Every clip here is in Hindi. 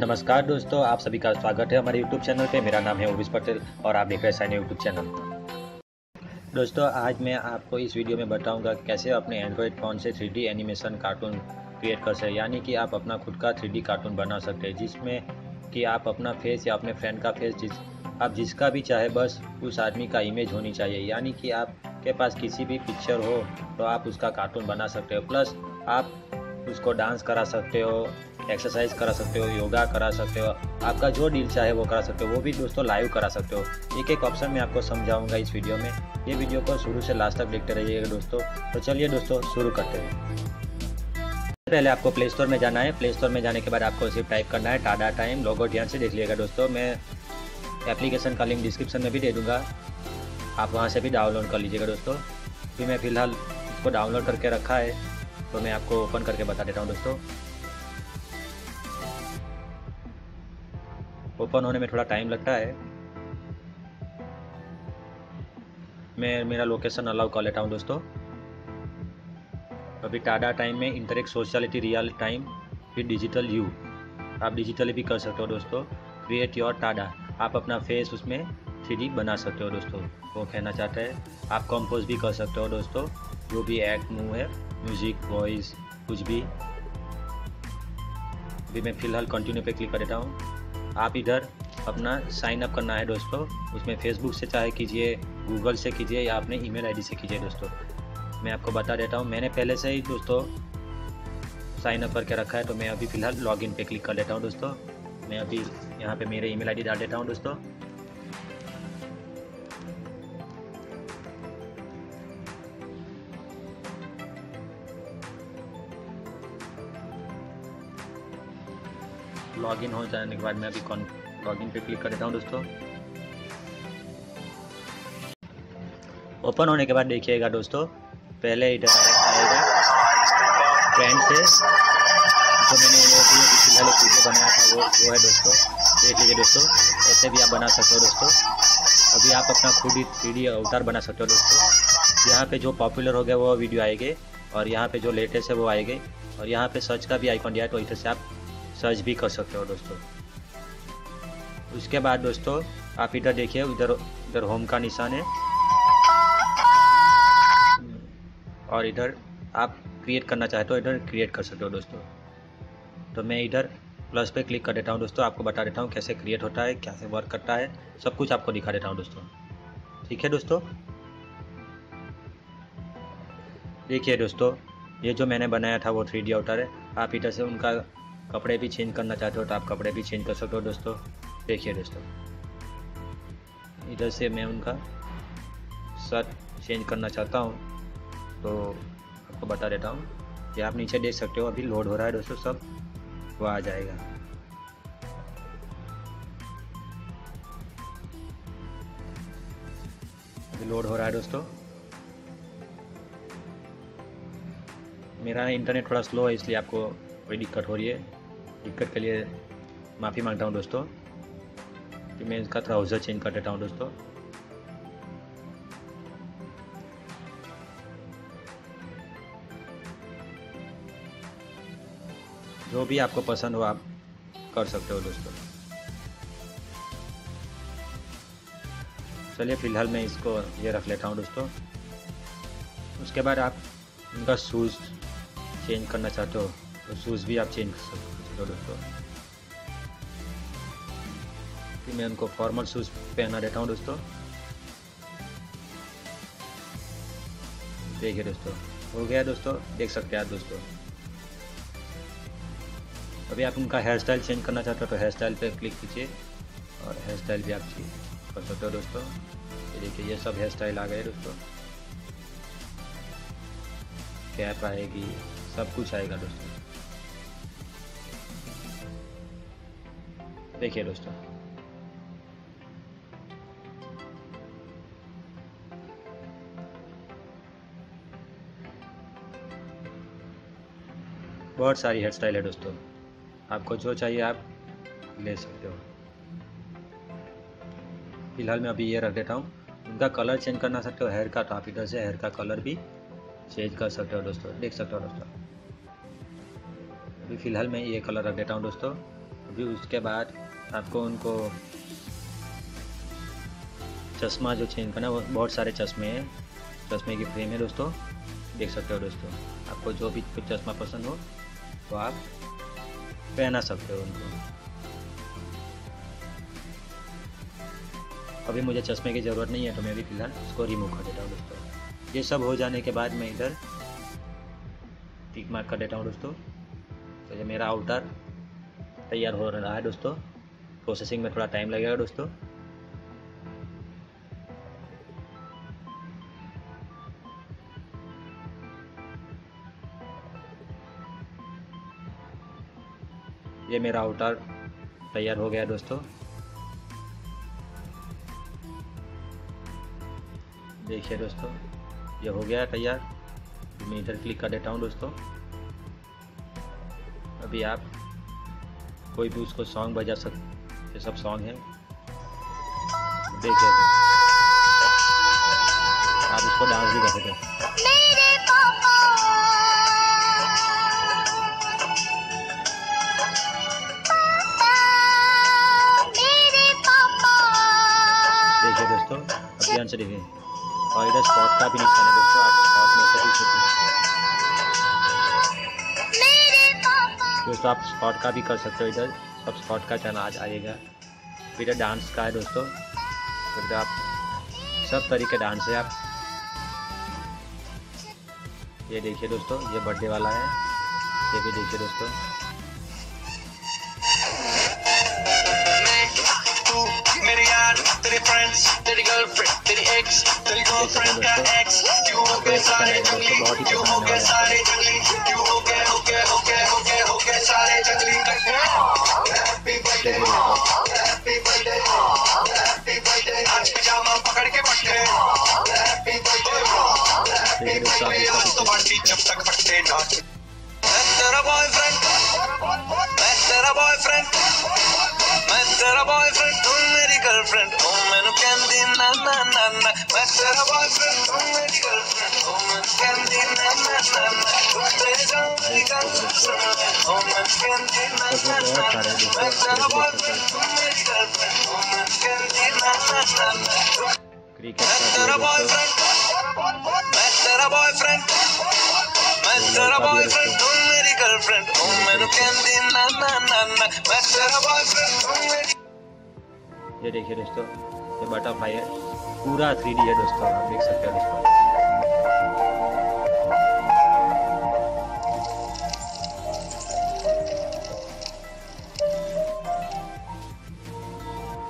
नमस्कार दोस्तों, आप सभी का स्वागत है हमारे YouTube चैनल पे। मेरा नाम है उर्विश पटेल और आप देख रहे हैं साइन यूट्यूब चैनल दोस्तों, आज मैं आपको इस वीडियो में बताऊँगा कैसे अपने एंड्रॉयड फ़ोन से थ्री एनिमेशन कार्टून क्रिएट कर सकते यानी कि आप अपना खुद का थ्री कार्टून बना सकते हैं, जिसमें कि आप अपना फेस या अपने फ्रेंड का फेस जिस, आप जिसका भी चाहे, बस उस आदमी का इमेज होनी चाहिए। यानी कि आपके पास किसी भी पिक्चर हो तो आप उसका कार्टून बना सकते हो। प्लस आप उसको डांस करा सकते हो एक्सरसाइज करा सकते हो योगा करा सकते हो, आपका जो डील चाहे वो करा सकते हो, वो भी दोस्तों लाइव करा सकते हो। एक एक ऑप्शन मैं आपको समझाऊँगा इस वीडियो में। ये वीडियो को शुरू से लास्ट तक देखते रहिएगा दोस्तों। तो चलिए दोस्तों, शुरू करते हैं। पहले आपको प्ले स्टोर में जाना है। प्ले स्टोर में जाने के बाद आपको सिर्फ़ टाइप करना है टाडा टाइम लोगो ध्यान से देख लीजिएगा दोस्तों। मैं एप्लीकेशन का लिंक डिस्क्रिप्शन में भी दे दूँगा। आप वहाँ से भी डाउनलोड कर लीजिएगा दोस्तों। फिर मैं फ़िलहाल इसको डाउनलोड करके रखा है। तो मैं आपको ओपन करके बता देता हूँ दोस्तों। ओपन होने में थोड़ा टाइम लगता है। मैं मेरा लोकेशन अलाउ कर लेता हूँ दोस्तों। अभी टाडा टाइम में इंटरेक्ट सोशलिटी रियल टाइम, फिर डिजिटल यू। आप डिजिटली भी कर सकते हो दोस्तों। Create your Tada. आप अपना फेस उसमें थ्री बना सकते हो दोस्तों। वो कहना चाहते हैं, आप कंपोज भी कर सकते हो दोस्तों। जो भी एक्ट मूव है म्यूज़िक वॉइस कुछ भी। अभी मैं फ़िलहाल कंटिन्यू पे क्लिक कर देता हूँ। आप इधर अपना साइन अप करना है दोस्तों। उसमें फेसबुक से चाहे कीजिए गूगल से कीजिए या अपने ईमेल आईडी से कीजिए दोस्तों। मैं आपको बता देता हूँ, मैंने पहले से ही दोस्तों साइन अप करके रखा है तो मैं अभी फ़िलहाल लॉगिन पे क्लिक कर लेता हूँ दोस्तों। मैं अभी यहाँ पे मेरे ईमेल आईडी डाल देता हूँ दोस्तों। लॉगिन हो जाने के बाद मैं अभी लॉगिन पर क्लिक कर देता हूँ दोस्तों। ओपन होने के बाद देखिएगा दोस्तों, पहले इधर आएगा फ्रेंड से, जो मैंने फ़िलहाल एक वीडियो बनाया था, वो वो है दोस्तों। देख लीजिए दोस्तों, ऐसे भी आप बना सकते हो दोस्तों। अभी आप अपना खुद ही थ्री अवतार बना सकते हो दोस्तों। यहाँ पे जो पॉपुलर हो गया, वो वीडियो आएँगे और यहाँ पे जो लेटेस्ट है, वो आएँगे। और यहाँ पे सर्च का भी आइकॉन दिया है तो इधर से आप सर्च भी कर सकते हो दोस्तों। उसके बाद दोस्तों, आप इधर देखिए इधर इधर होम का निशान है। और इधर आप क्रिएट करना चाहते हो इधर क्रिएट कर सकते हो दोस्तों। तो मैं इधर प्लस पे क्लिक कर देता हूँ दोस्तों, आपको बता देता हूँ कैसे क्रिएट होता है कैसे वर्क करता है, सब कुछ आपको दिखा देता हूँ दोस्तों। ठीक है दोस्तों? देखिए दोस्तों, ये जो मैंने बनाया था वो थ्री डी आउटर है। आप इधर से उनका कपड़े भी चेंज करना चाहते हो तो आप कपड़े भी चेंज कर सकते हो दोस्तों। देखिए दोस्तों, इधर से मैं उनका शर्ट चेंज करना चाहता हूँ। तो आपको बता देता हूँ कि आप नीचे देख सकते हो, अभी लोड हो रहा है दोस्तों, सब वो आ जाएगा। अभी लोड हो रहा है दोस्तों। मेरा इंटरनेट थोड़ा स्लो है, इसलिए आपको कोई दिक्कत हो रही है। दिक्कत के लिए माफ़ी माँगता हूँ दोस्तों कि मैं इसका ट्राउज़र चेंज कर देता हूँ दोस्तों। जो भी आपको पसंद हो, आप कर सकते हो दोस्तों। चलिए, फ़िलहाल मैं इसको ये रख लेता हूँ दोस्तों। उसके बाद आप उनका शूज़ चेंज करना चाहते हो तो शूज़ भी आप चेंज कर सकते हो। तो दोस्तों। कि मैं उनको फॉर्मल शूज़ पहना देता हूँ दोस्तों। देखिए दोस्तों, हो गया दोस्तों, देख सकते हैं आप दोस्तों। अभी आप उनका हेयर स्टाइल चेंज करना चाहते हो तो हेयर स्टाइल पे क्लिक कीजिए और हेयर स्टाइल भी आप कर सकते हो दोस्तों। ये देखिए, ये सब हेयर स्टाइल आ गए दोस्तों। कैप आएगी, सब कुछ आएगा दोस्तों। देखिए दोस्तों। बहुत सारी हेयर स्टाइल है दोस्तों। आपको जो चाहिए आप ले सकते हो। फ़िलहाल मैं अभी ये रख देता हूँ। उनका कलर चेंज करना सकते हो हेयर का तो आप इधर से हेयर का कलर भी चेंज कर सकते हो दोस्तों, देख सकते हो दोस्तों। अभी फ़िलहाल मैं ये कलर रख देता हूँ दोस्तों। अभी उसके बाद आपको उनको चश्मा जो चेंज करना वो बहुत सारे चश्मे हैं। चश्मे की फ्रेम है दोस्तों। देख सकते हो दोस्तों। आपको जो भी कुछ चश्मा पसंद हो तो आप पहना सकते हो उनको। अभी मुझे चश्मे की ज़रूरत नहीं है तो मैं भी फ़िलहाल उसको रिमूव कर देता हूँ दोस्तों। ये सब हो जाने के बाद मैं इधर टिक मार्क कर देता हूँ दोस्तों। तो ये मेरा आउटर तैयार हो रहा है दोस्तों। प्रोसेसिंग में थोड़ा टाइम लगेगा दोस्तों। ये मेरा आउटर तैयार हो गया दोस्तों। देखिए दोस्तों, ये हो गया तैयार। मैं इधर क्लिक कर देता हूँ दोस्तों। अभी आप कोई भी उसको सॉन्ग बजा सकते ये सब सॉन्ग है। देखिए। आप उसको डांस भी कर सकते हैं। देखिए दोस्तों अब ध्यान से देखिए। और इधर स्पॉट का भी निशान है दोस्तों आप स्पॉट में से भी सकते दोस्तों आप स्पॉट का भी कर सकते हो इधर। सब स्पॉट का चैनल आज आएगा। फिर डांस का है दोस्तों। तो आप सब तरीके डांस है आप। ये देखिए दोस्तों ये बर्थडे वाला है। ये भी देखिए दोस्तों। तेरे फ्रेंड्स तेरी गर्लफ्रेंड तेरी एक्स तेरी गर्लफ्रेंड का एक्स क्यों हो गए सारे जंगली क्यों हो गए सारे जंगली क्यों गए हो गए हो गए हो गए सारे जंगली हैप्पी बर्थडे हैप्पी बर्थडे ये देखिए दोस्तों, ये बटरफ्लाई है। पूरा थ्री है दोस्तों, आप देख सकते हो दोस्तों।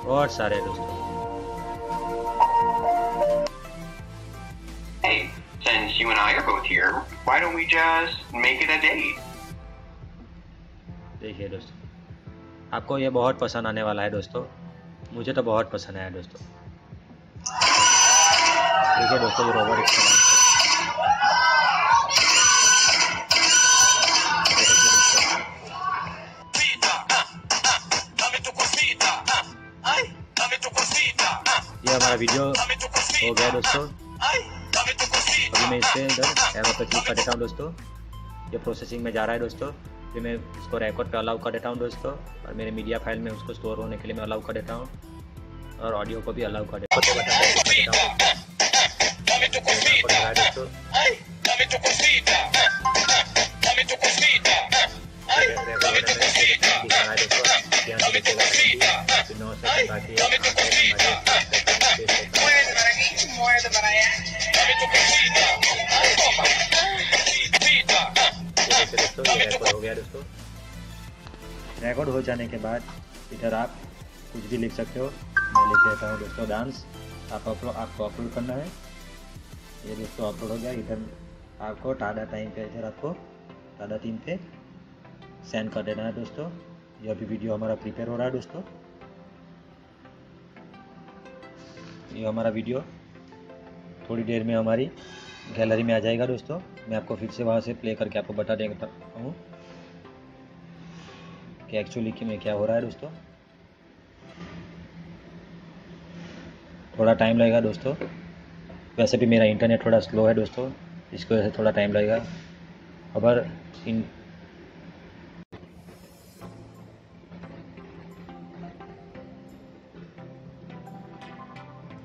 और सारे दोस्तों। Hey, since you and I are both here, why don't we just make it a date? देखिए दोस्तों आपको ये बहुत पसंद आने वाला है दोस्तों। मुझे तो बहुत पसंद आया दोस्तों। देखिए दोस्तों ये रोबोट ये हमारा वीडियो हो गया दोस्तों। अभी मैं इससे इधर एरो पे क्लिक कर देता हूँ दोस्तों। ये प्रोसेसिंग में जा रहा है दोस्तों। फिर मैं इसको रिकॉर्ड पे अलाउ कर देता हूँ दोस्तों। और मेरे मीडिया फ़ाइल में उसको स्टोर होने के लिए मैं अलाउ कर देता हूँ। और ऑडियो को भी अलाउ कर देता हूँ। है दोस्तों जाने के बाद इधर आप कुछ भी लिख सकते हो। मैं लिख देता हूँ दोस्तों डांस आप अपलोड आपको अपलोड करना है। ये दोस्तों अपलोड हो गया। इधर आपको टाडा टाइम पे, इधर आपको टाडा टीम पे सेंड कर देना है दोस्तों। ये अभी वीडियो हमारा प्रिपेयर हो रहा है दोस्तों। ये हमारा वीडियो थोड़ी देर में हमारी गैलरी में आ जाएगा दोस्तों। मैं आपको फिर से वहाँ से प्ले करके आपको बता देता हूँ। कि एक्चुअली कि में क्या हो रहा है दोस्तों? थोड़ा टाइम लगेगा दोस्तों। वैसे भी मेरा इंटरनेट थोड़ा स्लो है दोस्तों, इसकी वजह से थोड़ा टाइम लगेगा। अबर इन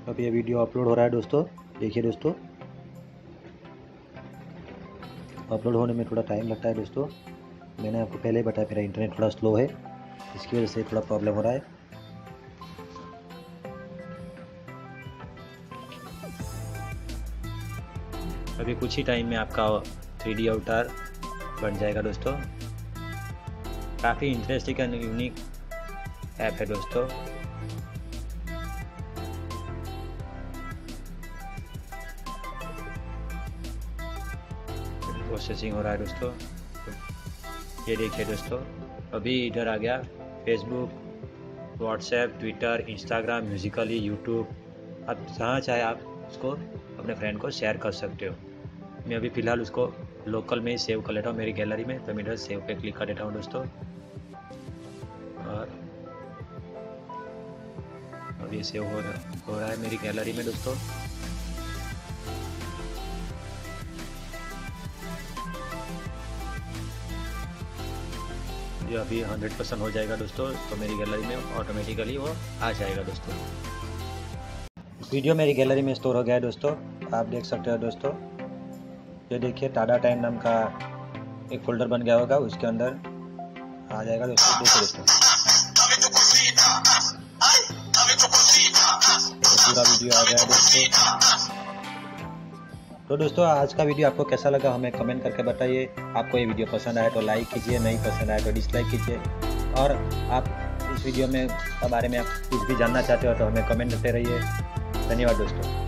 अब ये वीडियो अपलोड हो रहा है दोस्तों। देखिए दोस्तों। अपलोड होने में थोड़ा टाइम लगता है दोस्तों। मैंने आपको पहले ही बताया, मेरा इंटरनेट थोड़ा स्लो है, इसकी वजह से थोड़ा प्रॉब्लम हो रहा है। अभी कुछ ही टाइम में आपका थ्री डी अवतार बन जाएगा दोस्तों। काफ़ी इंटरेस्टिंग एंड यूनिक ऐप है दोस्तों। प्रोसेसिंग हो रहा है दोस्तों। ये देखिए दोस्तों, अभी इधर आ गया Facebook WhatsApp Twitter Instagram Musically YouTube आप जहाँ चाहे आप उसको अपने फ्रेंड को शेयर कर सकते हो। मैं अभी फ़िलहाल उसको लोकल में ही सेव कर लेता हूँ, मेरी गैलरी में। तो मैं इधर सेव पे क्लिक कर देता हूँ दोस्तों। और ये सेव हो रहा हो रहा है मेरी गैलरी में दोस्तों। ये अभी 100 परसेंट हो जाएगा दोस्तों तो मेरी गैलरी में ऑटोमेटिकली वो आ जाएगा दोस्तों। वीडियो मेरी गैलरी में स्टोर हो गया है दोस्तों। आप देख सकते हो दोस्तों। ये देखिए टाटा टाइम नाम का एक फोल्डर बन गया होगा, उसके अंदर आ जाएगा दोस्तों। देखिए दोस्तों। पूरा वीडियो आ गया दोस्तों। तो दोस्तों, आज का वीडियो आपको कैसा लगा हमें कमेंट करके बताइए। आपको ये वीडियो पसंद आए तो लाइक कीजिए, नहीं पसंद आए तो डिसलाइक कीजिए। और आप इस वीडियो में बारे में आप कुछ भी जानना चाहते हो तो हमें कमेंट करते रहिए। धन्यवाद दोस्तों।